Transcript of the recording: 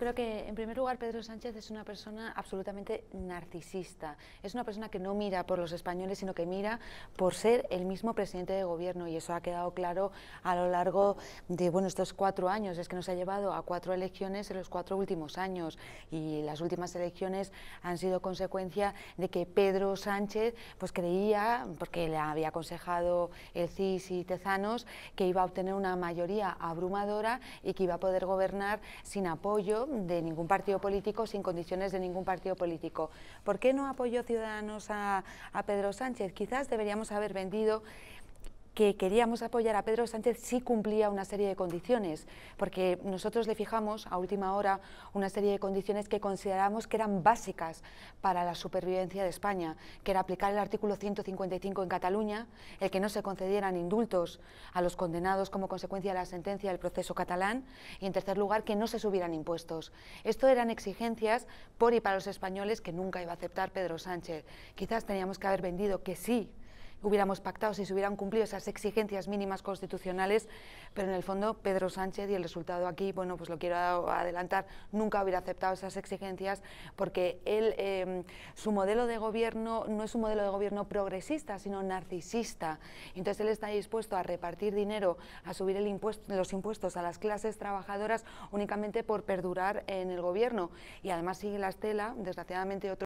Creo que, en primer lugar, Pedro Sánchez es una persona absolutamente narcisista. Es una persona que no mira por los españoles, sino que mira por ser el mismo presidente de gobierno. Y eso ha quedado claro a lo largo de bueno, estos cuatro años. Es que nos ha llevado a cuatro elecciones en los cuatro últimos años. Y las últimas elecciones han sido consecuencia de que Pedro Sánchez pues, creía, porque le había aconsejado el CIS y Tezanos, que iba a obtener una mayoría abrumadora y que iba a poder gobernar sin apoyo de ningún partido político, sin condiciones de ningún partido político. ¿Por qué no apoyó Ciudadanos a, a Pedro Sánchez? Quizás deberíamos haber vendido que queríamos apoyar a Pedro Sánchez sí cumplía una serie de condiciones, porque nosotros le fijamos a última hora una serie de condiciones que consideramos que eran básicas para la supervivencia de España, que era aplicar el artículo 155 en Cataluña, el que no se concedieran indultos a los condenados como consecuencia de la sentencia del proceso catalán y, en tercer lugar, que no se subieran impuestos. Esto eran exigencias por y para los españoles que nunca iba a aceptar Pedro Sánchez. Quizás teníamos que haber vendido que sí hubiéramos pactado si se hubieran cumplido esas exigencias mínimas constitucionales, pero en el fondo Pedro Sánchez y el resultado aquí, bueno, pues lo quiero adelantar, nunca hubiera aceptado esas exigencias porque él, em, su modelo de gobierno no es un modelo de gobierno progresista, sino narcisista. Entonces él está dispuesto a repartir dinero, a subir el impuesto, los impuestos a las clases trabajadoras únicamente por perdurar en el gobierno y además sigue la estela, desgraciadamente otro